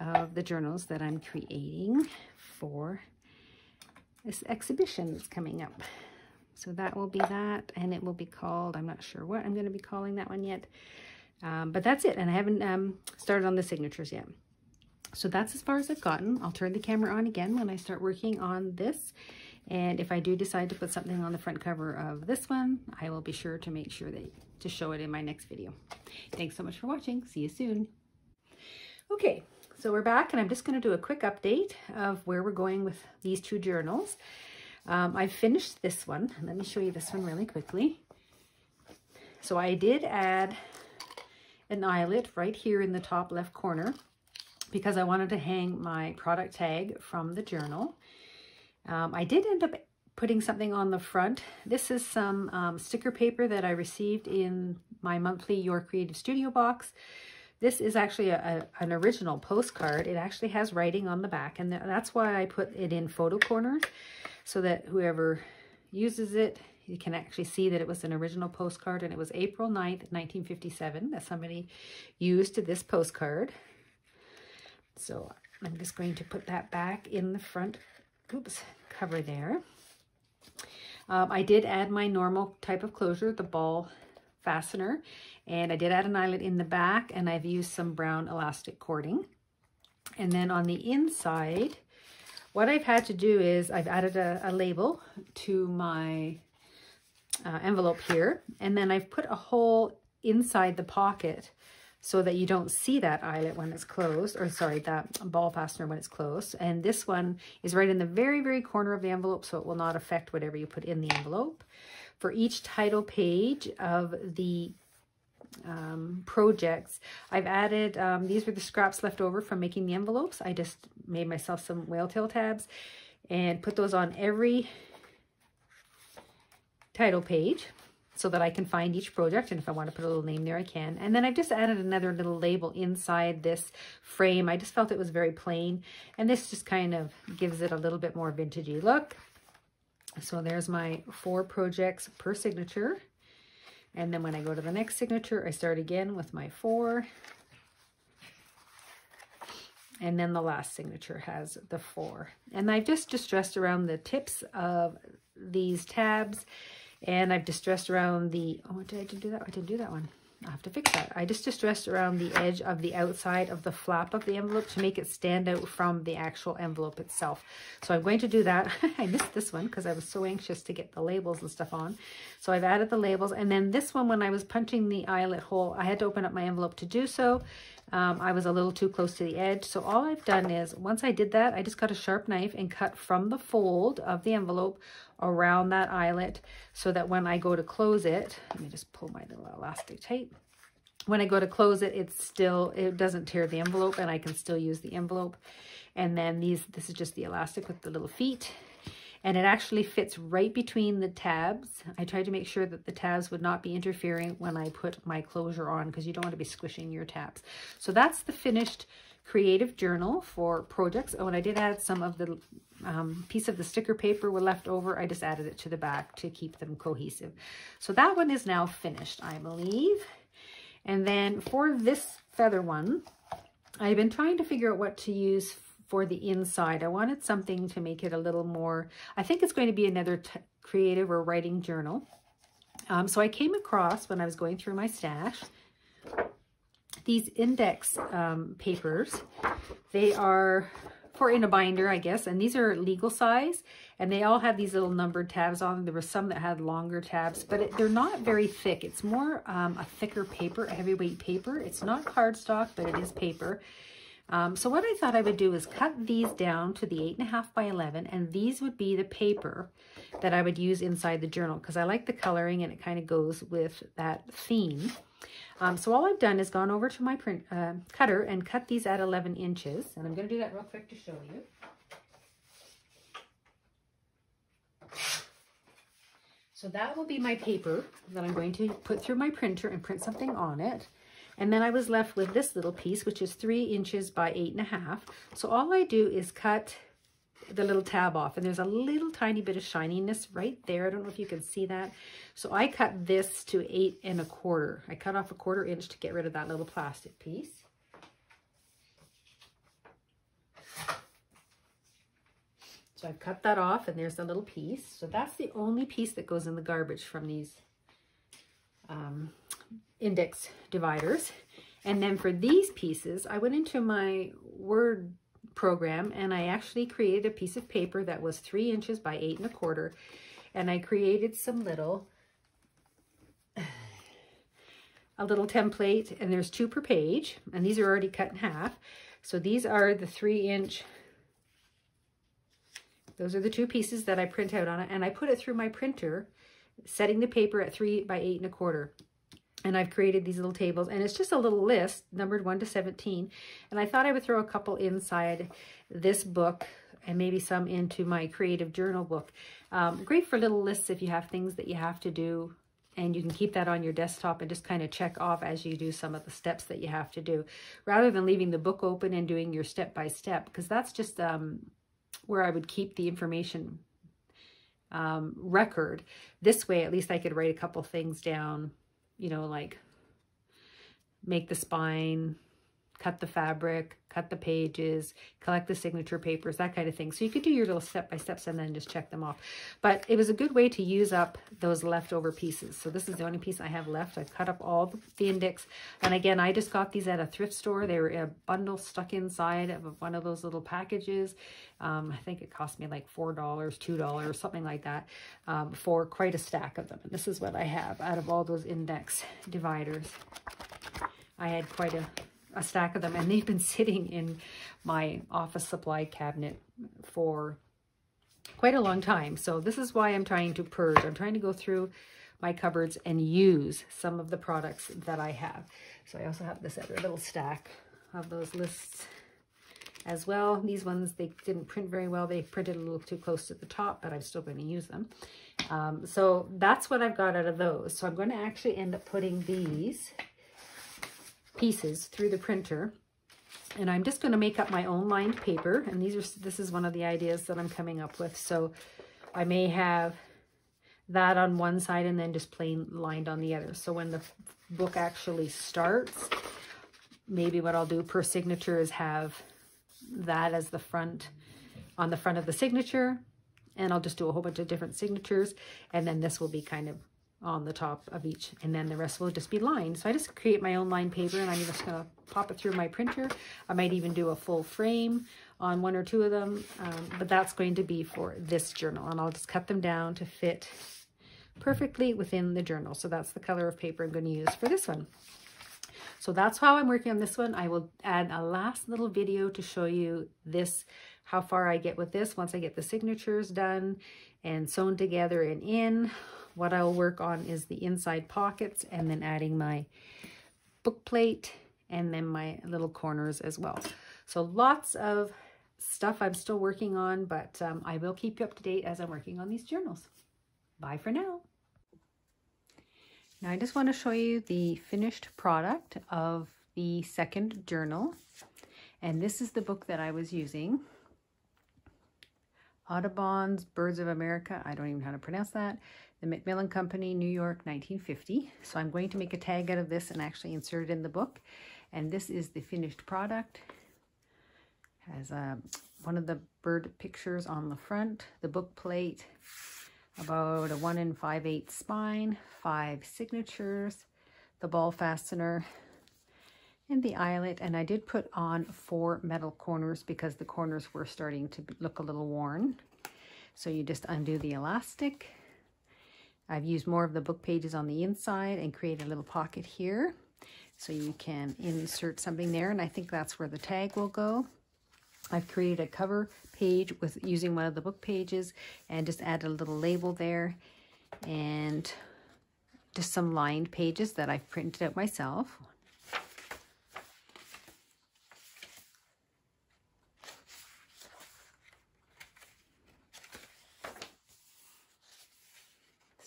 of the journals that I'm creating for this exhibition that's coming up. So that will be that, and it will be called, I'm not sure what I'm going to be calling that one yet. Um, but that's it, and I haven't um, started on the signatures yet. So that's as far as I've gotten. I'll turn the camera on again when I start working on this. And if I do decide to put something on the front cover of this one, I will be sure to make sure that to show it in my next video. Thanks so much for watching. See you soon. Okay, so we're back and I'm just going to do a quick update of where we're going with these two journals. Um, I finished this one. Let me show you this one really quickly. So I did add an eyelet right here in the top left corner because I wanted to hang my product tag from the journal. Um, I did end up putting something on the front. This is some um, sticker paper that I received in my monthly Your Creative Studio box. This is actually a, a, an original postcard. It actually has writing on the back, and that's why I put it in photo corners so that whoever uses it, you can actually see that it was an original postcard and it was April 9th, 1957 that somebody used this postcard. So I'm just going to put that back in the front, oops, cover there. Um, I did add my normal type of closure, the ball fastener, and I did add an eyelet in the back and I've used some brown elastic cording. And then on the inside, what I've had to do is I've added a, a label to my uh, envelope here, and then I've put a hole inside the pocket so that you don't see that eyelet when it's closed, or sorry, that ball fastener when it's closed. And this one is right in the very, very corner of the envelope, so it will not affect whatever you put in the envelope. For each title page of the um, projects. I've added, um, these were the scraps left over from making the envelopes. I just made myself some whale tail tabs and put those on every title page. so that I can find each project. And if I want to put a little name there, I can. And then I've just added another little label inside this frame. I just felt it was very plain. And this just kind of gives it a little bit more vintagey look. So there's my four projects per signature. And then when I go to the next signature, I start again with my four. And then the last signature has the four. And I've just distressed around the tips of these tabs. And I've distressed around the, oh, did I do that? I didn't do that one. I have to fix that. I just distressed around the edge of the outside of the flap of the envelope to make it stand out from the actual envelope itself. So I'm going to do that. I missed this one because I was so anxious to get the labels and stuff on. So I've added the labels. And then this one, when I was punching the eyelet hole, I had to open up my envelope to do so. Um, I was a little too close to the edge. So all I've done is, once I did that, I just got a sharp knife and cut from the fold of the envelope around that eyelet so that when I go to close it, let me just pull my little elastic tape. When I go to close it, it's still, it doesn't tear the envelope and I can still use the envelope. And then these, this is just the elastic with the little feet and it actually fits right between the tabs. I tried to make sure that the tabs would not be interfering when I put my closure on because you don't want to be squishing your tabs. So that's the finished creative journal for projects. Oh, and I did add some of the um, piece of the sticker paper were left over. I just added it to the back to keep them cohesive. So that one is now finished, I believe. And then for this feather one, I've been trying to figure out what to use for the inside. I wanted something to make it a little more, I think it's going to be another creative or writing journal. Um, so I came across when I was going through my stash, these index um, papers. They are for in a binder, I guess, and these are legal size, and they all have these little numbered tabs on. them. There were some that had longer tabs, but it, they're not very thick. It's more um, a thicker paper, a heavyweight paper. It's not cardstock, but it is paper. Um, so what I thought I would do is cut these down to the 8.5 by 11, and these would be the paper that I would use inside the journal because I like the coloring and it kind of goes with that theme. Um, so all I've done is gone over to my print uh, cutter and cut these at 11 inches. And I'm going to do that real quick to show you. So that will be my paper that I'm going to put through my printer and print something on it. And then I was left with this little piece, which is three inches by eight and a half. So all I do is cut the little tab off and there's a little tiny bit of shininess right there. I don't know if you can see that. So I cut this to eight and a quarter. I cut off a quarter inch to get rid of that little plastic piece. So I've cut that off and there's the little piece. So that's the only piece that goes in the garbage from these um, index dividers. And then for these pieces, I went into my Word program and I actually created a piece of paper that was three inches by eight and a quarter. And I created some little, a little template and there's two per page and these are already cut in half. So these are the three inch, those are the two pieces that I print out on it. And I put it through my printer, setting the paper at three by eight and a quarter and I've created these little tables and it's just a little list numbered 1 to 17 and I thought I would throw a couple inside this book and maybe some into my creative journal book. Um, great for little lists if you have things that you have to do and you can keep that on your desktop and just kind of check off as you do some of the steps that you have to do rather than leaving the book open and doing your step by step because that's just um, where I would keep the information um, record. This way, at least I could write a couple things down you know, like make the spine, cut the fabric, cut the pages, collect the signature papers, that kind of thing. So you could do your little step-by-steps and then just check them off. But it was a good way to use up those leftover pieces. So this is the only piece I have left. I've cut up all the index. And again, I just got these at a thrift store. They were a bundle stuck inside of one of those little packages. Um, I think it cost me like $4, $2, something like that um, for quite a stack of them. And this is what I have out of all those index dividers. I had quite a a stack of them and they've been sitting in my office supply cabinet for quite a long time. So this is why I'm trying to purge. I'm trying to go through my cupboards and use some of the products that I have. So I also have this other little stack of those lists as well. These ones, they didn't print very well. They printed a little too close to the top, but I'm still going to use them. Um, so that's what I've got out of those. So I'm going to actually end up putting these pieces through the printer. And I'm just going to make up my own lined paper. And these are this is one of the ideas that I'm coming up with. So I may have that on one side and then just plain lined on the other. So when the book actually starts, maybe what I'll do per signature is have that as the front, on the front of the signature. And I'll just do a whole bunch of different signatures. And then this will be kind of on the top of each. And then the rest will just be lined. So I just create my own lined paper and I'm just going to pop it through my printer. I might even do a full frame on one or two of them. Um, but that's going to be for this journal. And I'll just cut them down to fit perfectly within the journal. So that's the color of paper I'm going to use for this one. So that's how I'm working on this one. I will add a last little video to show you this, how far I get with this once I get the signatures done and sewn together and in. What I'll work on is the inside pockets and then adding my book plate and then my little corners as well. So lots of stuff I'm still working on, but um, I will keep you up to date as I'm working on these journals. Bye for now. Now I just want to show you the finished product of the second journal. And this is the book that I was using. Audubon's Birds of America. I don't even know how to pronounce that. The Macmillan Company, New York, 1950. So I'm going to make a tag out of this and actually insert it in the book. And this is the finished product. Has uh, one of the bird pictures on the front, the book plate, about a 1 and 5 8 spine, five signatures, the ball fastener, and the eyelet. And I did put on four metal corners because the corners were starting to look a little worn. So you just undo the elastic. I've used more of the book pages on the inside and created a little pocket here. So you can insert something there. And I think that's where the tag will go. I've created a cover page with using one of the book pages and just added a little label there and just some lined pages that I've printed out myself.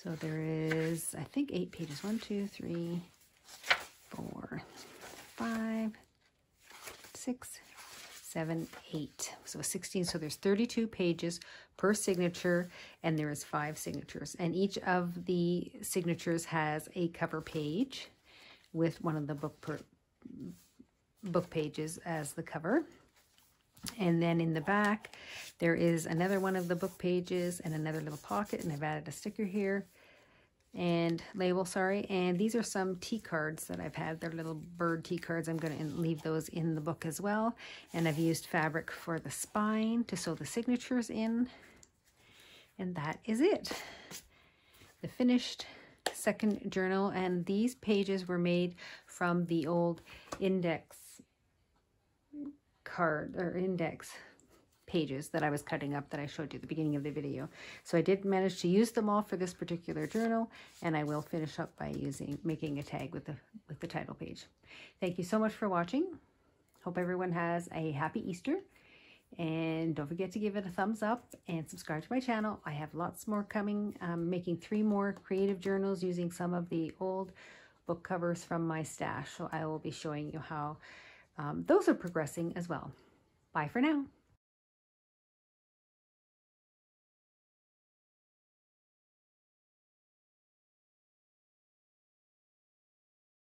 So there is, I think, eight pages. One, two, three, four, five, six, seven, eight. So 16, so there's 32 pages per signature, and there is five signatures. And each of the signatures has a cover page with one of the book per, book pages as the cover. And then in the back, there is another one of the book pages and another little pocket, and I've added a sticker here and label, sorry. And these are some tea cards that I've had. They're little bird tea cards. I'm going to leave those in the book as well. And I've used fabric for the spine to sew the signatures in. And that is it. The finished second journal. And these pages were made from the old index card or index pages that I was cutting up that I showed you at the beginning of the video. So I did manage to use them all for this particular journal, and I will finish up by using making a tag with the, with the title page. Thank you so much for watching. Hope everyone has a happy Easter. And don't forget to give it a thumbs up and subscribe to my channel. I have lots more coming. I'm making three more creative journals using some of the old book covers from my stash. So I will be showing you how um, those are progressing as well. Bye for now.